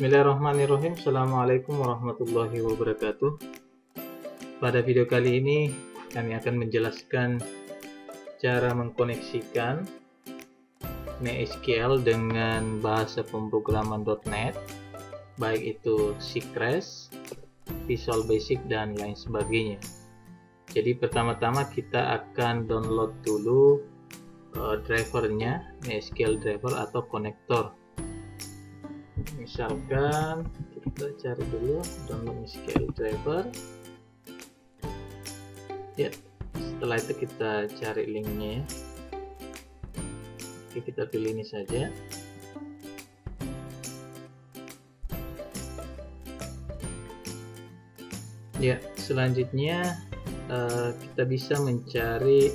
Bismillahirrahmanirrahim. Assalamualaikum warahmatullahi wabarakatuh. Pada video kali ini kami akan menjelaskan cara mengkoneksikan MySQL dengan bahasa pemrograman .NET baik itu Secrets, Visual Basic dan lain sebagainya. Jadi pertama-tama kita akan download dulu uh, drivernya MySQL driver atau konektor misalkan kita cari dulu download MySQL driver. Ya setelah itu kita cari linknya. Ya oke kita pilih ini saja. Ya selanjutnya uh, kita bisa mencari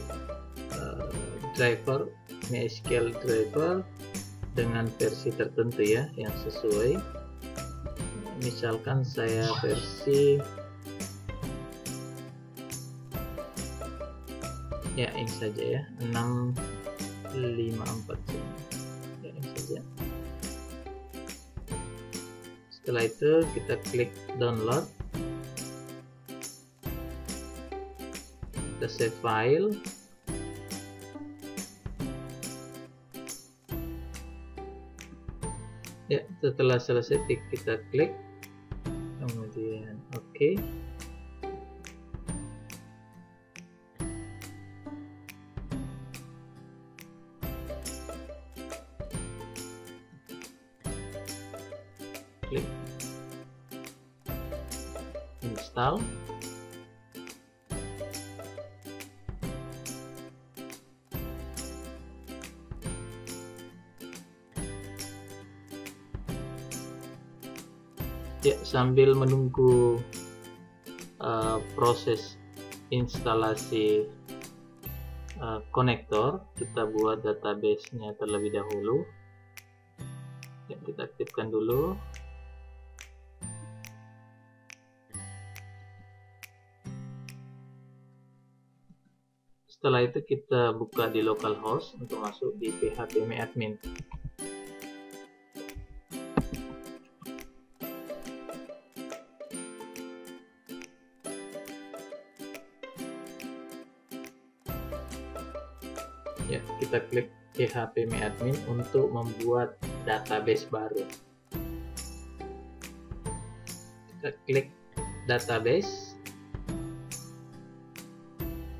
uh, driver MySQL driver dengan versi tertentu ya yang sesuai. Misalkan saya versi ya ini saja ya 654 ya ini saja. Setelah itu kita klik download. Kita save file ya setelah selesai kita klik. Kemudian oke. Okay. klik. Install ya sambil menunggu uh, proses instalasi uh, konektor. Kita buat database-nya terlebih dahulu. Ya, kita aktifkan dulu. Setelah itu kita buka di localhost untuk masuk di php admin ya kita klik php admin untuk membuat database baru. Kita klik database.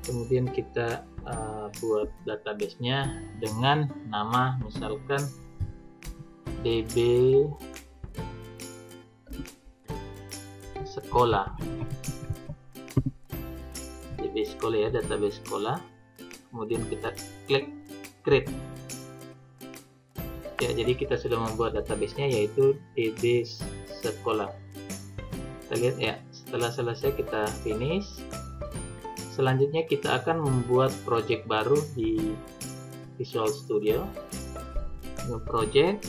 Kemudian kita uh, buat databasenya dengan nama misalkan db sekolah. Db sekolah ya database sekolah kemudian kita klik create. Ya jadi kita sudah membuat databasenya yaitu db sekolah. Kita lihat ya setelah selesai kita finish. Selanjutnya kita akan membuat project baru di Visual Studio. New project.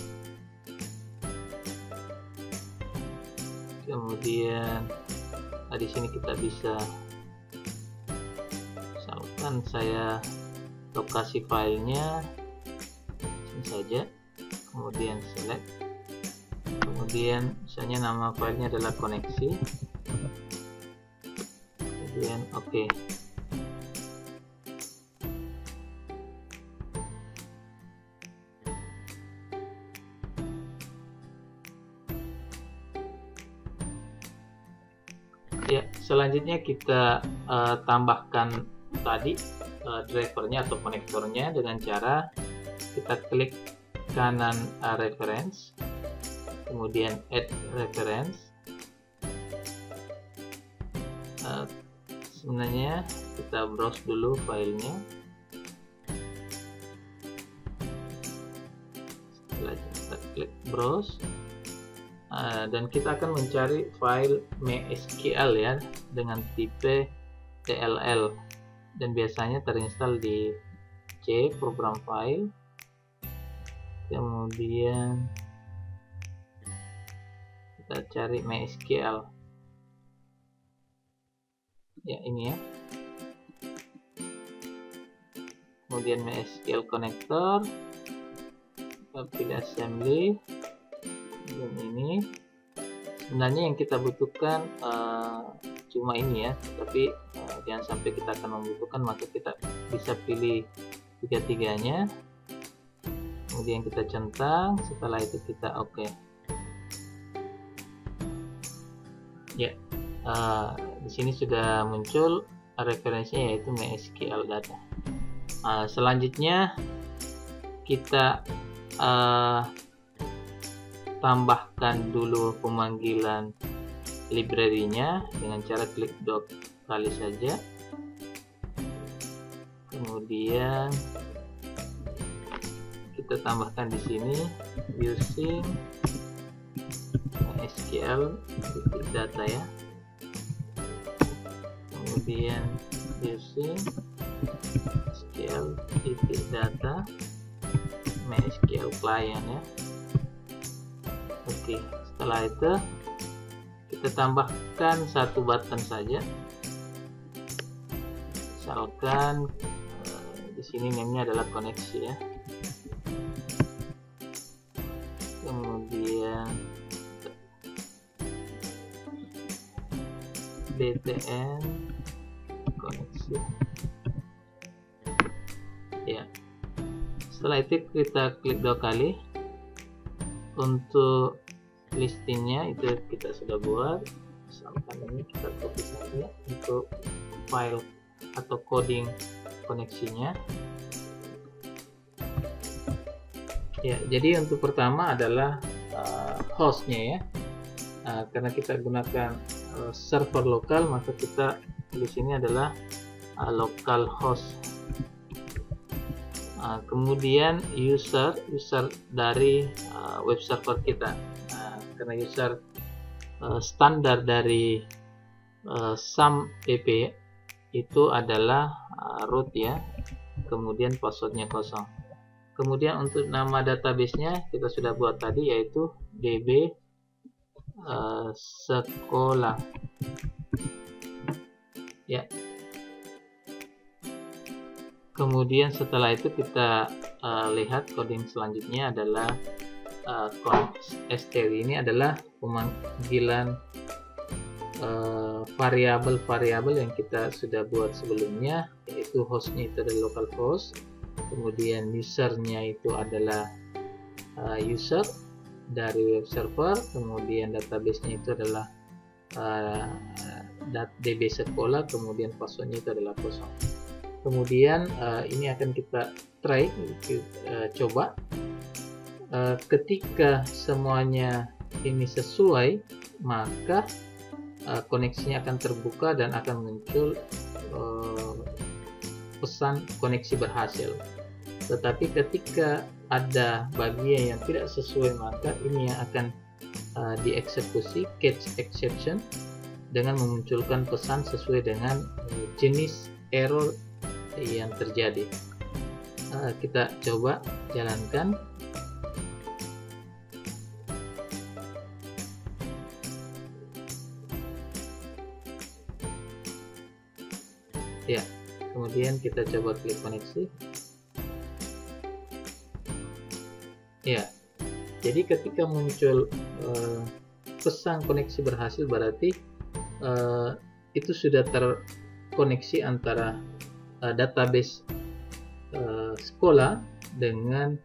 Kemudian nah, di sini kita bisa misalkan saya lokasi filenya ini saja. Kemudian select. Kemudian misalnya nama filenya adalah koneksi. Kemudian oke. Okay. ya selanjutnya kita uh, tambahkan tadi uh, drivernya atau konektornya dengan cara kita klik kanan uh, reference kemudian add reference. Uh, sebenarnya kita browse dulu filenya. Setelah kita klik browse. Uh, dan kita akan mencari file MySQL ya dengan tipe TLL dan biasanya terinstall di C program file. Kemudian kita cari MySQL. Ya ini ya. Kemudian MySQL connector. Kita pilih assembly. Dan ini sebenarnya yang kita butuhkan uh, cuma ini ya tapi uh, jangan sampai kita akan membutuhkan maka kita bisa pilih tiga-tiganya kemudian kita centang setelah itu kita oke okay. ya uh, di sini sudah muncul referensinya yaitu MySQL data uh, selanjutnya kita uh, tambahkan dulu pemanggilan library-nya. Dengan cara klik dot kali saja. Kemudian kita tambahkan di sini using SQL data ya. Kemudian using SQL data. MySQL client ya Oke, setelah itu kita tambahkan satu button saja. Misalkan uh, di sini namanya adalah koneksi ya. Kemudian btn koneksi. Ya. Setelah itu kita klik dua kali untuk listingnya itu kita sudah buat. Misalkan ini kita copy saja untuk file atau coding koneksinya. Ya jadi untuk pertama adalah uh, hostnya ya. Uh, karena kita gunakan uh, server lokal maka kita di sini adalah uh, local host uh, kemudian user user dari uh, web server kita. Uh, karena user uh, standar dari uh, SAM PP itu adalah uh, root ya. Kemudian passwordnya kosong. Kemudian untuk nama databasenya kita sudah buat tadi yaitu db uh, sekolah. Ya kemudian setelah itu kita uh, lihat coding selanjutnya adalah uh, str ini adalah pemanggilan variabel-variabel uh, yang kita sudah buat sebelumnya yaitu hostnya itu adalah localhost kemudian usernya itu adalah uh, user dari web server kemudian database-nya itu adalah uh, db sekolah kemudian passwordnya itu adalah kosong kemudian uh, ini akan kita try kita, uh, coba. Uh, ketika semuanya ini sesuai maka uh, koneksinya akan terbuka dan akan muncul uh, pesan koneksi berhasil. Tetapi ketika ada bagian yang tidak sesuai maka ini yang akan uh, dieksekusi catch exception dengan memunculkan pesan sesuai dengan uh, jenis error yang terjadi. Uh, kita coba jalankan. Ya kemudian kita coba klik koneksi. Ya jadi ketika muncul uh, pesan koneksi berhasil berarti uh, itu sudah terkoneksi antara uh, database uh, sekolah dengan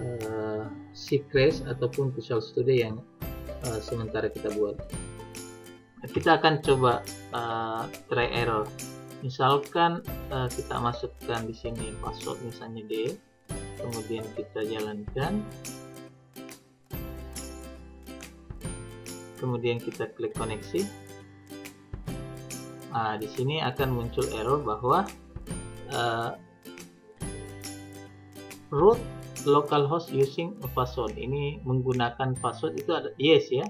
uh, Secrets ataupun Visual Studio yang uh, sementara kita buat. Kita akan coba uh, try error. Misalkan uh, kita masukkan di sini password misalnya D, kemudian kita jalankan, kemudian kita klik koneksi. Nah, di sini akan muncul error bahwa uh, root localhost using a password. Ini menggunakan password itu ada yes ya.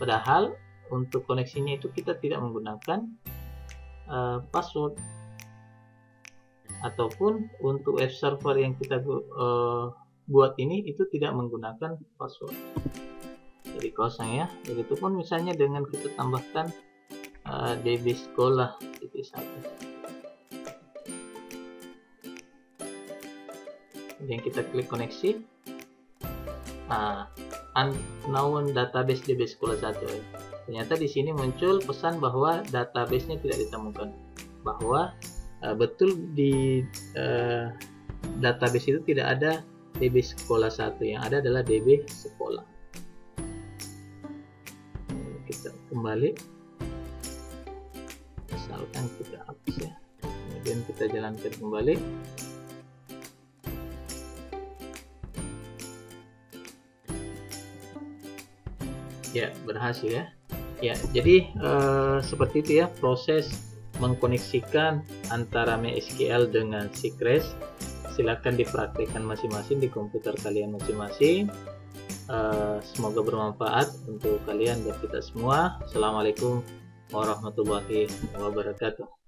Padahal untuk koneksinya itu kita tidak menggunakan uh, password. Ataupun untuk web server yang kita uh, buat ini itu tidak menggunakan password. Jadi kosong ya. Begitupun misalnya dengan kita tambahkan uh, db sekolah itu satu kemudian kita klik koneksi. Nah unknown database DB sekolah 1 ternyata di sini muncul pesan bahwa database-nya tidak ditemukan. Bahwa uh, betul di uh, database itu tidak ada DB sekolah satu. Yang ada adalah DB sekolah. Kita kembali. Misalkan kita hapus ya kemudian kita jalankan kembali ya berhasil ya. Ya jadi uh, seperti itu ya proses mengkoneksikan antara MySQL dengan Secret silakan dipraktikkan masing-masing di komputer kalian masing-masing. Uh, semoga bermanfaat untuk kalian dan kita semua. Assalamualaikum warahmatullahi wabarakatuh